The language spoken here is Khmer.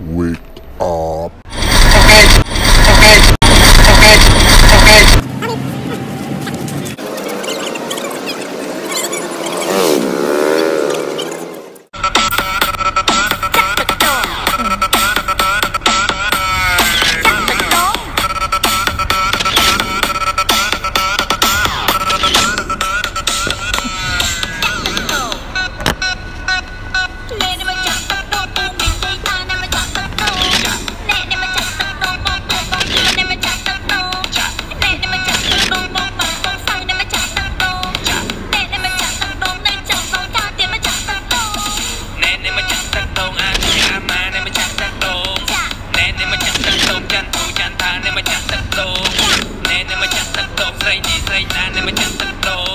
week. តបស្រីនេះស្រីណានេះមិនចាំទឹកដោ